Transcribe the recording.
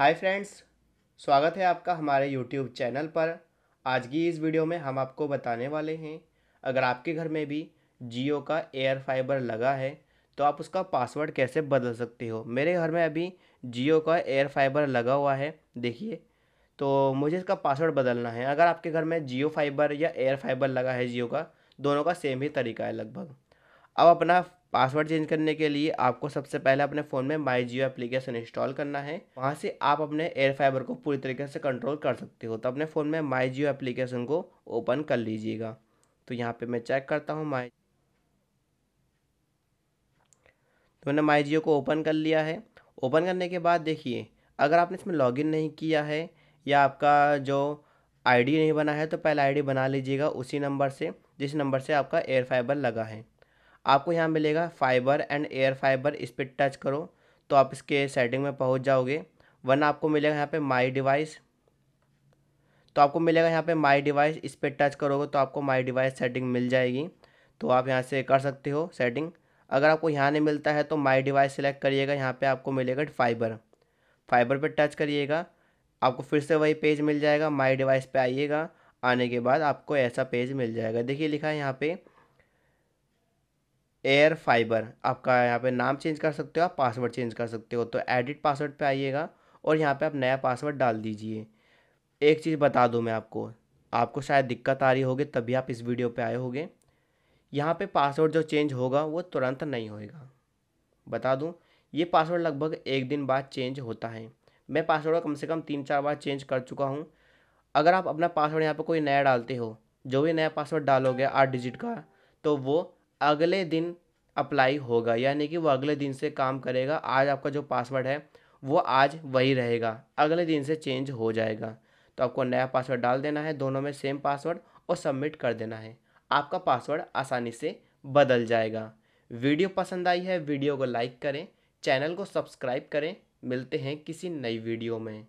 Hi friends, स्वागत है आपका हमारे यूट्यूब चैनल पर। आज की इस वीडियो में हम आपको बताने वाले हैं, अगर आपके घर में भी जियो का एयर फाइबर लगा है तो आप उसका पासवर्ड कैसे बदल सकते हो? मेरे घर में अभी जियो का एयर फाइबर लगा हुआ है, देखिए। तो मुझे इसका पासवर्ड बदलना है। अगर आपके घर में जियो फाइबर या एयर फाइबर लगा है जियो का, दोनों का सेम ही तरीका है लगभग। अब अपना पासवर्ड चेंज करने के लिए आपको सबसे पहले अपने फ़ोन में माई जियो एप्लीकेशन इंस्टॉल करना है। वहाँ से आप अपने एयर फाइबर को पूरी तरीके से कंट्रोल कर सकते हो। तो अपने फ़ोन में माई जियो एप्लीकेशन को ओपन कर लीजिएगा। तो यहाँ पे मैं चेक करता हूँ माई तो मैंने माई जियो को ओपन कर लिया है। ओपन करने के बाद देखिए, अगर आपने इसमें लॉगिन नहीं किया है या आपका जो आईडी नहीं बना है तो पहले आईडी बना लीजिएगा उसी नंबर से, जिस नंबर से आपका एयर फाइबर लगा है। आपको यहाँ मिलेगा फाइबर एंड एयर फाइबर इस पर टच करो तो आप इसके सेटिंग में पहुँच जाओगे। वरना आपको मिलेगा यहाँ पे माई डिवाइस तो आपको मिलेगा यहाँ पे माई डिवाइस इस पर टच करोगे तो आपको माई डिवाइस सेटिंग मिल जाएगी। तो आप यहाँ से कर सकते हो सेटिंग अगर आपको यहाँ नहीं मिलता है तो माई डिवाइस सेलेक्ट करिएगा, यहाँ पे आपको मिलेगा फाइबर फाइबर पे टच करिएगा, आपको फिर से वही पेज मिल जाएगा। माई डिवाइस पे आइएगा, आने के बाद आपको ऐसा पेज मिल जाएगा। देखिए लिखा है यहाँ पे एयर फाइबर आपका यहाँ पे नाम चेंज कर सकते हो, आप पासवर्ड चेंज कर सकते हो। तो एडिट पासवर्ड पे आइएगा और यहाँ पे आप नया पासवर्ड डाल दीजिए। एक चीज़ बता दूँ मैं आपको। आपको शायद दिक्कत आ रही होगी, तभी आप इस वीडियो पे आए होंगे। यहाँ पे पासवर्ड जो चेंज होगा, वो तुरंत नहीं होएगा। बता दूँ, ये पासवर्ड लगभग एक दिन बाद चेंज होता है। मैं पासवर्ड कम से कम तीन चार बार चेंज कर चुका हूँ। अगर आप अपना पासवर्ड यहाँ पर कोई नया डालते हो, जो भी नया पासवर्ड डालोगे, आठ डिजिट का तो वो अगले दिन अप्लाई होगा, यानी कि वो अगले दिन से काम करेगा। आज आपका जो पासवर्ड है, वो आज वही रहेगा। अगले दिन से चेंज हो जाएगा। तो आपको नया पासवर्ड डाल देना है, दोनों में सेम पासवर्ड और सबमिट कर देना है। आपका पासवर्ड आसानी से बदल जाएगा। वीडियो पसंद आई है, वीडियो को लाइक करें, चैनल को सब्सक्राइब करें। मिलते हैं किसी नई वीडियो में।